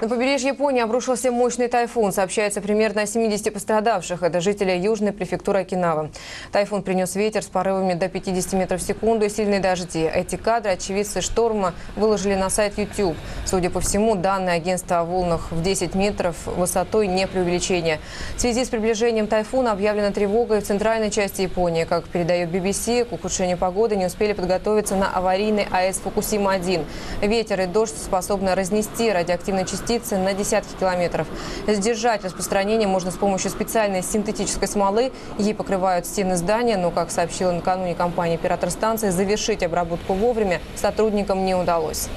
На побережье Японии обрушился мощный тайфун. Сообщается примерно о 70 пострадавших. Это жители южной префектуры Окинава. Тайфун принес ветер с порывами до 50 метров в секунду и сильные дожди. Эти кадры очевидцы шторма выложили на сайт YouTube. Судя по всему, данные агентства о волнах в 10 метров высотой не преувеличение. В связи с приближением тайфуна объявлена тревога и в центральной части Японии. Как передает BBC, к ухудшению погоды не успели подготовиться на аварийный АЭС Фукусима-1. Ветер и дождь способны разнести радиоактивные частицы на десятки километров. Сдержать распространение можно с помощью специальной синтетической смолы. Ей покрывают стены здания, но, как сообщила накануне компания «Оператор станции», завершить обработку вовремя сотрудникам не удалось.